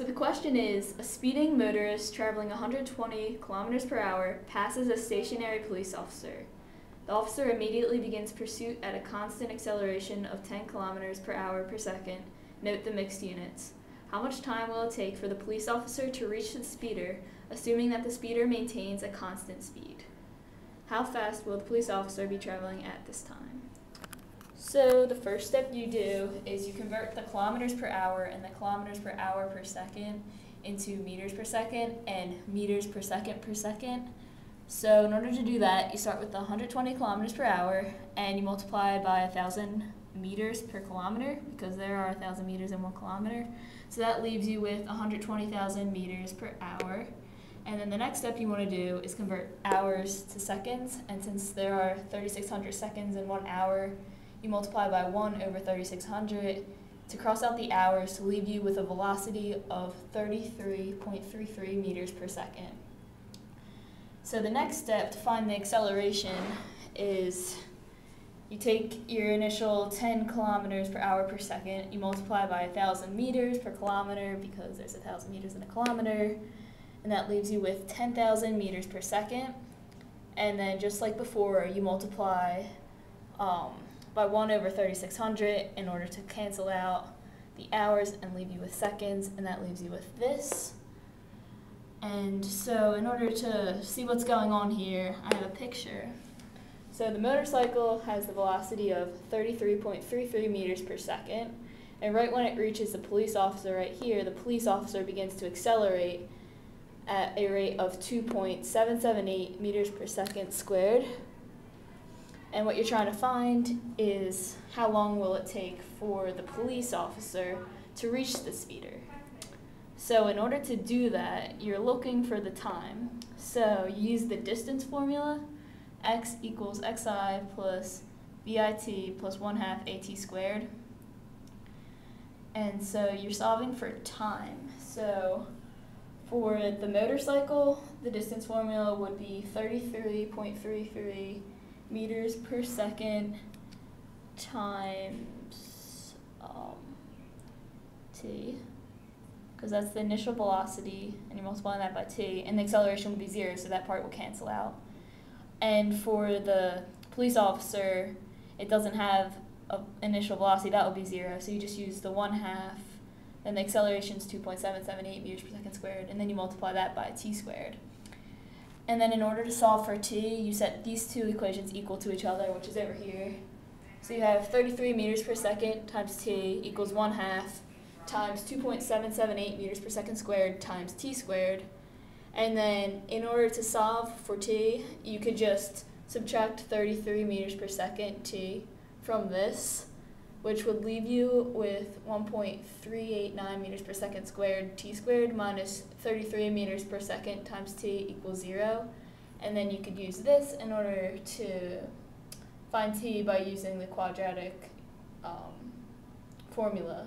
So the question is, a speeding motorist traveling 120 kilometers per hour passes a stationary police officer. The officer immediately begins pursuit at a constant acceleration of 10 kilometers per hour per second. Note the mixed units. How much time will it take for the police officer to reach the speeder, assuming that the speeder maintains a constant speed? How fast will the police officer be traveling at this time? So the first step you do is you convert the kilometers per hour and the kilometers per hour per second into meters per second and meters per second per second. So in order to do that, you start with the 120 kilometers per hour and you multiply by 1,000 meters per kilometer because there are 1,000 meters in one kilometer. So that leaves you with 120,000 meters per hour. And then the next step you want to do is convert hours to seconds. And since there are 3,600 seconds in one hour, you multiply by 1 over 3600 to cross out the hours to leave you with a velocity of 33.33 meters per second. So the next step to find the acceleration is you take your initial 10 kilometers per hour per second, you multiply by 1,000 meters per kilometer because there's 1,000 meters in a kilometer, and that leaves you with 10,000 meters per second. And then just like before, you multiply um, by 1 over 3600 in order to cancel out the hours and leave you with seconds, and that leaves you with this. And so in order to see what's going on here, I have a picture. So the motorcycle has the velocity of 33.33 meters per second, and right when it reaches the police officer right here, the police officer begins to accelerate at a rate of 2.778 meters per second squared. And what you're trying to find is how long will it take for the police officer to reach the speeder. So in order to do that, you're looking for the time. So you use the distance formula, x equals xi plus vit plus 1 half at squared. And so you're solving for time. So for the motorcycle, the distance formula would be 33.33 meters per second times um, t, because that's the initial velocity, and you're multiplying that by t, and the acceleration will be zero, so that part will cancel out. And for the police officer, it doesn't have an initial velocity, that will be zero, so you just use the one half, then the acceleration is 2.778 meters per second squared, and then you multiply that by t squared. And then in order to solve for t, you set these two equations equal to each other, which is over here. So you have 33 meters per second times t equals 1 half times 2.778 meters per second squared times t squared. And then in order to solve for t, you could just subtract 33 meters per second t from this which would leave you with 1.389 meters per second squared t squared minus 33 meters per second times t equals 0. And then you could use this in order to find t by using the quadratic um, formula